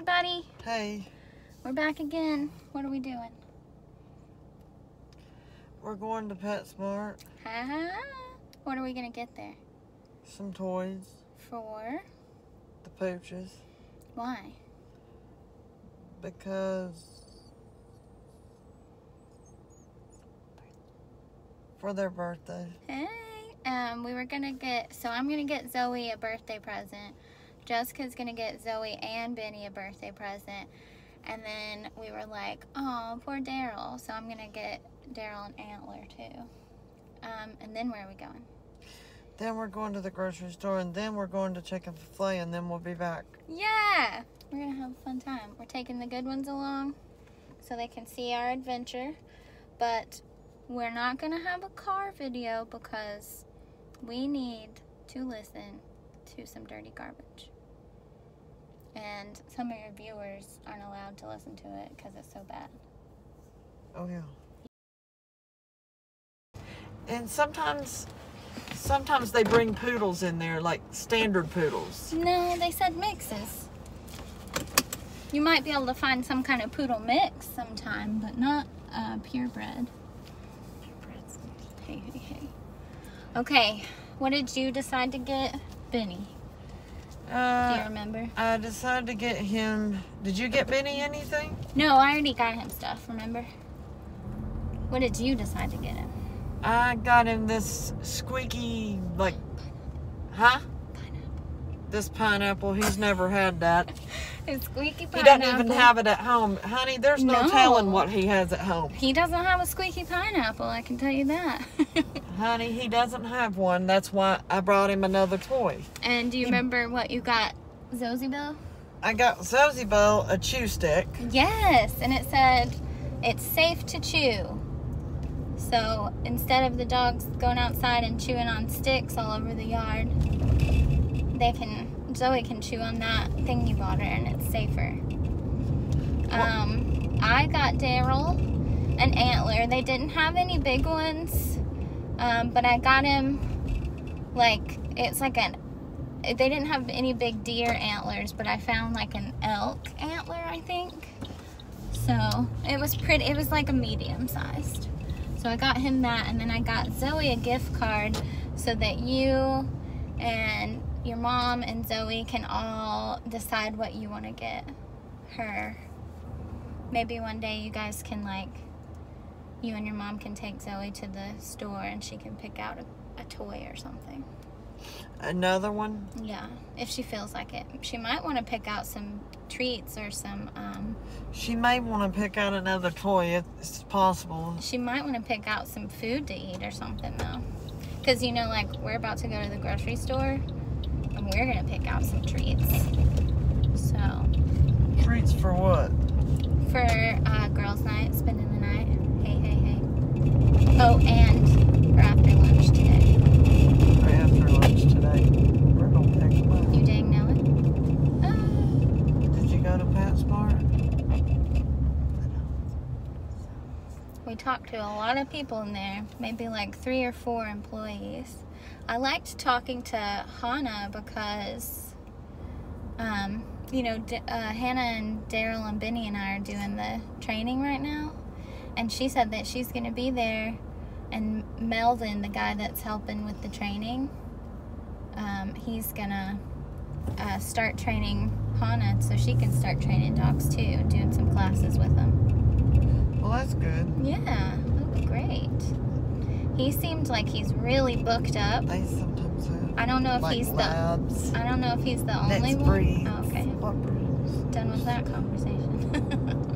everybody. Hey, We're back again. What are we doing? we're going to PetSmart. Ha What are we gonna get there? Some toys, For the pooches, why? because for their birthday. Hey. Um, we were gonna get. So I'm gonna get Zoe a birthday present. Jessica's gonna get Zoe and Benny a birthday present. And then we were like, oh, poor Daryl. So I'm gonna get Daryl an antler too. Um, and then where are we going? Then we're going to the grocery store, and then we're going to Chicken Filet, and then we'll be back. Yeah, we're gonna have a fun time. We're taking the good ones along so they can see our adventure, but we're not gonna have a car video because we need to listen to some dirty garbage. And some of your viewers aren't allowed to listen to it because it's so bad. Oh yeah. And sometimes, sometimes they bring poodles in there, like standard poodles. No, they said mixes. You might be able to find some kind of poodle mix sometime, but not uh, purebred. Hey, hey, hey. Okay, what did you decide to get, Benny? Do you Uh, remember? I decided to get him. Did you get Benny anything? No, I already got him stuff. Remember? What did you decide to get him? I got him this squeaky, like, huh? This pineapple. He's never had that. His squeaky pineapple. He doesn't even have it at home, honey. There's no, No. telling what he has at home, He doesn't have a squeaky pineapple. I can tell you that. honey. He doesn't have one. That's why I brought him another toy. and do you He- remember what you got, Zozibel? I got Zozibel a chew stick. Yes, and it said it's safe to chew. So instead of the dogs going outside and chewing on sticks all over the yard, they can Zoe can chew on that thing you bought her, and it's safer. Um, I got Daryl an antler. They didn't have any big ones, um, but I got him like it's like an. They didn't have any big deer antlers, but I found like an elk antler, I think. So it was pretty. It was like a medium sized. So I got him that, and then I got Zoe a gift card so that you and your mom and Zoe can all decide what you want to get her. Maybe one day you guys can like, you and your mom can take Zoe to the store and she can pick out a, a toy or something. Another one. Yeah, if she feels like it. She might want to pick out some treats or some, um, She may want to pick out another toy. If it's possible. she might want to pick out some food to eat or something though. Because, you know, like we're about to go to the grocery store and we're going to pick out some treats. So, Treats for what? for uh, girls' night, spending the night. Hey, hey, hey. Oh, and for after lunch today. Or after lunch today. We're gonna pick them up. You dang know it. Ah. Did you go to PetSmart? We talked to a lot of people in there, maybe like three or four employees. I liked talking to Hannah because, um, you know, D- uh, Hannah and Daryl and Benny and I are doing the training right now. And she said that she's going to be there. And Melvin, the guy that's helping with the training, um, he's going to uh, start training Hannah so she can start training dogs too, doing some classes with them. Well, that's good. Yeah, that'd be great. He seemed like he's really booked up. They sometimes have. I don't know if like he's the. I don't know if he's the only Next one. Oh, okay. What? Done with that conversation.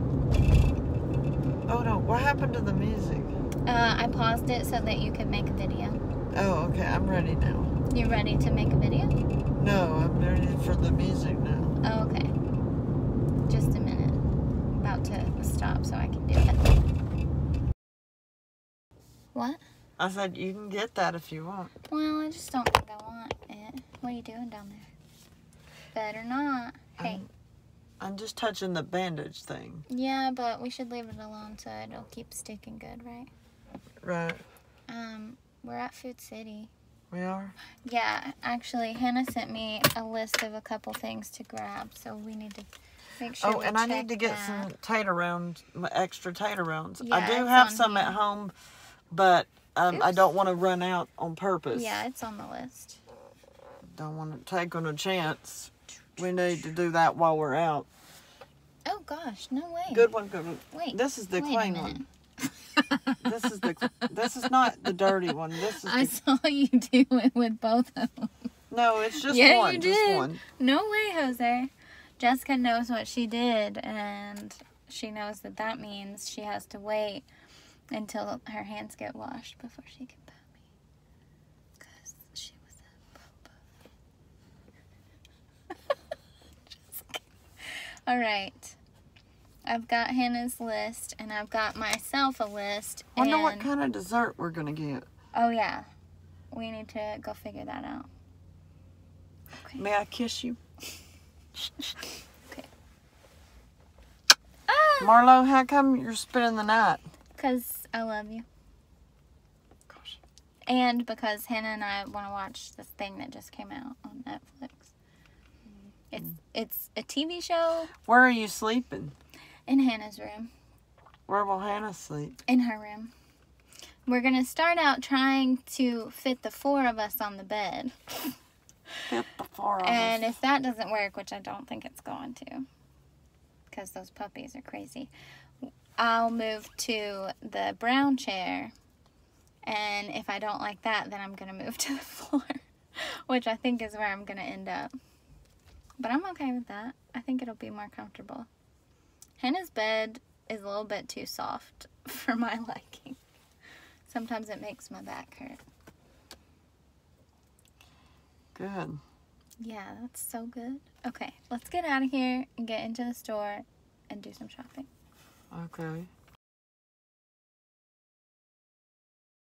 Oh no! What happened to the music? uh, I paused it so that you could make a video. Oh, okay. I'm ready now. You ready to make a video? No, I'm ready for the music now. Oh, okay. Just a minute. I'm about to stop so I can do it. What? I said you can get that if you want. Well, I just don't think I want it. What are you doing down there? Better not. Hey. I'm, I'm just touching the bandage thing. Yeah, but we should leave it alone so it'll keep sticking good, right? Right. Um, we're at Food City. We are. Yeah, actually, Hannah sent me a list of a couple things to grab, so we need to Make sure Oh, and I need to get that. some tater rounds, extra tater rounds. I do have some at home, but um, I don't want to run out on purpose. Yeah, it's on the list. Don't want to take on a chance. We need to do that while we're out. Oh gosh, no way. Good one, good one. Wait. This is the clean one. This is the. This is not the dirty one. This is. I The, saw you do it with both of them. no, it's just Yeah, one. you Just did. one. No way, Jose. Jessica knows what she did, and she knows that that means she has to wait until her hands get washed before she can pat me. Because she was a papa. Just kidding. All right. I've got Hannah's list, and I've got myself a list. Wonder and, what kind of dessert we're gonna get. Oh, yeah. We need to go figure that out. May I kiss you, Ah! Marlow? How come you're spending the night? Because I love you. Gosh. And because Hannah and I want to watch this thing that just came out on Netflix. Mm. It's it's a TV show Where are you sleeping? in Hannah's room, Where will Hannah sleep? in her room. We're gonna start out trying to fit the four of us on the bed, Fit the four of us. and us. if that doesn't work, which I don't think it's going to, because those puppies are crazy, I'll move to the brown chair, and if I don't like that, then I'm gonna move to the floor, which I think is where I'm gonna end up. But I'm okay with that. I think it'll be more comfortable. Hannah's bed is a little bit too soft for my liking. Sometimes it makes my back hurt. Good. Yeah, that's so good. Okay, let's get out of here and get into the store and do some shopping. Okay.